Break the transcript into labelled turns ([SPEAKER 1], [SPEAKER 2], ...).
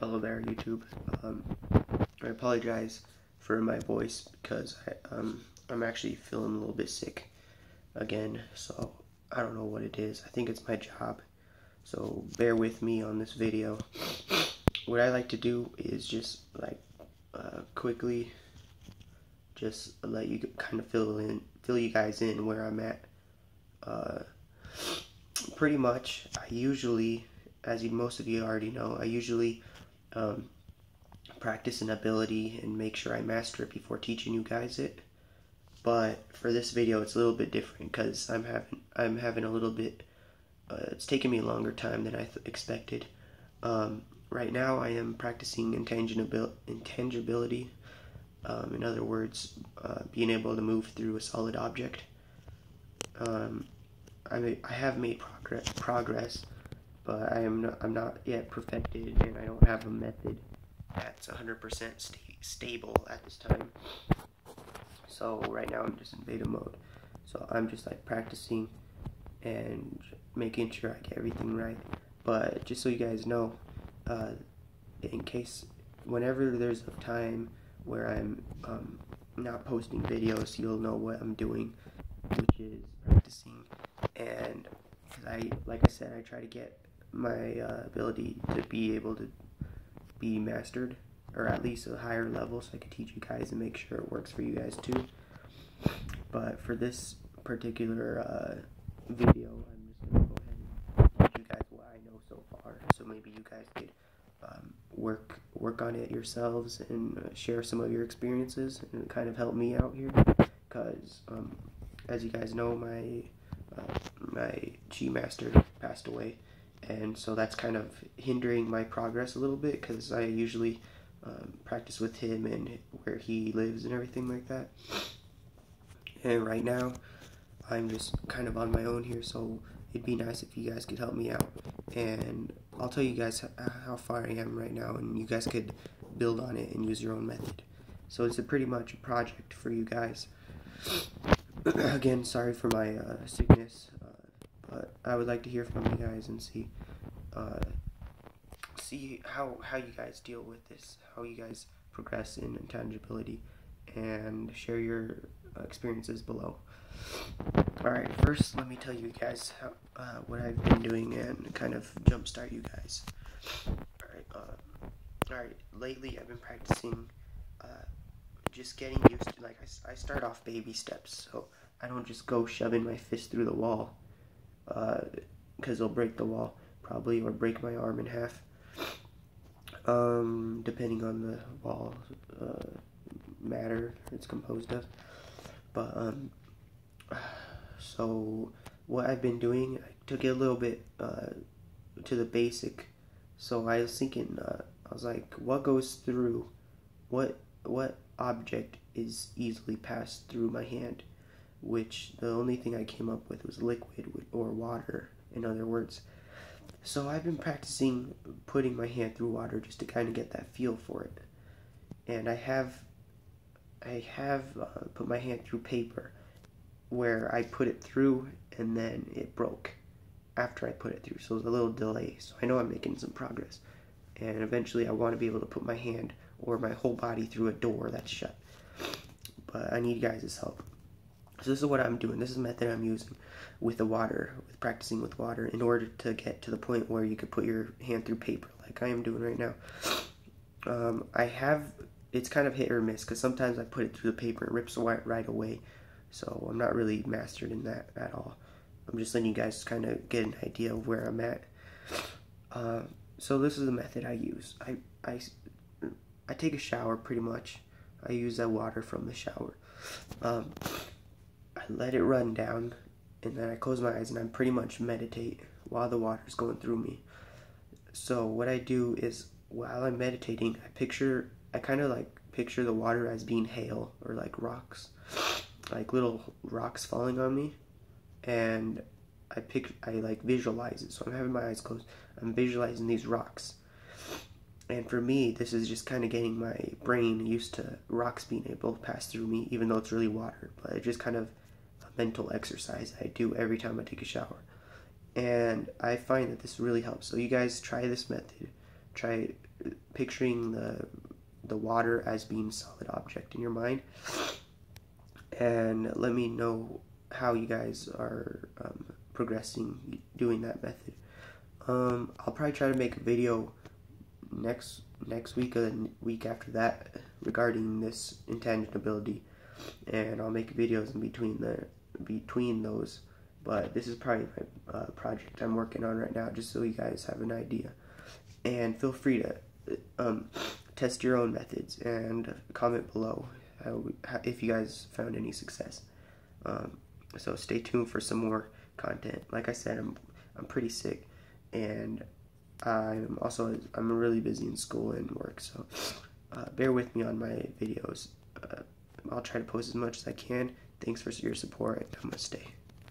[SPEAKER 1] hello there, YouTube. Um, I apologize for my voice because I, um, I'm actually feeling a little bit sick again, so I don't know what it is. I think it's my job, so bear with me on this video. What I like to do is just like uh, quickly just let you kind of fill in, fill you guys in where I'm at. Uh, pretty much, I usually as you, most of you already know, I usually um, practice an ability and make sure I master it before teaching you guys it. But for this video, it's a little bit different because I'm having I'm having a little bit. Uh, it's taking me a longer time than I expected. Um, right now, I am practicing intangibility. intangibility um, in other words, uh, being able to move through a solid object. Um, I, I have made progress, progress but I am not, I'm not yet perfected and I don't have a method that's 100% sta stable at this time. So right now I'm just in beta mode. So I'm just like practicing and making sure I get everything right. But just so you guys know, uh, in case whenever there's a time where I'm um, not posting videos, you'll know what I'm doing, which is practicing. And I, like I said, I try to get my uh, ability to be able to be mastered, or at least a higher level, so I can teach you guys and make sure it works for you guys too. But for this particular uh, video, I'm just gonna go ahead and teach you guys what I know so far, so maybe you guys could um, work work on it yourselves and uh, share some of your experiences and kind of help me out here, because um, as you guys know, my uh, my Chi Master passed away and so that's kind of hindering my progress a little bit because I usually um, practice with him and where he lives and everything like that. And right now, I'm just kind of on my own here, so it'd be nice if you guys could help me out. And I'll tell you guys how far I am right now, and you guys could build on it and use your own method. So it's a pretty much a project for you guys. Again, sorry for my uh, sickness. But I would like to hear from you guys and see uh, see how how you guys deal with this, how you guys progress in intangibility, and share your experiences below. All right, first let me tell you guys how, uh, what I've been doing and kind of jumpstart you guys. All right, uh, all right. Lately, I've been practicing uh, just getting used to like I, I start off baby steps, so I don't just go shoving my fist through the wall because uh, it'll break the wall probably or break my arm in half. Um, depending on the wall uh, matter it's composed of. But um, so what I've been doing I took it a little bit uh, to the basic. So I was thinking uh, I was like what goes through what what object is easily passed through my hand which the only thing I came up with was liquid or water, in other words. So I've been practicing putting my hand through water just to kind of get that feel for it. And I have I have uh, put my hand through paper where I put it through and then it broke after I put it through. So it was a little delay. So I know I'm making some progress. And eventually I want to be able to put my hand or my whole body through a door that's shut. But I need you guys' help. So this is what I'm doing. This is the method I'm using with the water, with practicing with water, in order to get to the point where you could put your hand through paper, like I am doing right now. Um, I have, it's kind of hit or miss, because sometimes I put it through the paper, and it rips right away. So I'm not really mastered in that at all. I'm just letting you guys kind of get an idea of where I'm at. Uh, so this is the method I use. I, I, I take a shower pretty much. I use that water from the shower. Um, let it run down, and then I close my eyes and I pretty much meditate while the water's going through me. So what I do is while I'm meditating, I picture, I kind of like picture the water as being hail or like rocks, like little rocks falling on me, and I pick, I like visualize it. So I'm having my eyes closed. I'm visualizing these rocks. And for me, this is just kind of getting my brain used to rocks being able to pass through me, even though it's really water. But it just kind of mental exercise I do every time I take a shower. And I find that this really helps. So you guys try this method. Try picturing the the water as being solid object in your mind and let me know how you guys are um, progressing doing that method um, I'll probably try to make a video next next week or the week after that regarding this intangibility and I'll make videos in between the between those but this is probably my uh, project I'm working on right now just so you guys have an idea. And feel free to um, test your own methods and comment below how, how, if you guys found any success. Um, so stay tuned for some more content. Like I said I'm, I'm pretty sick and I'm also I'm really busy in school and work so uh, bear with me on my videos. Uh, I'll try to post as much as I can thanks for your support. And namaste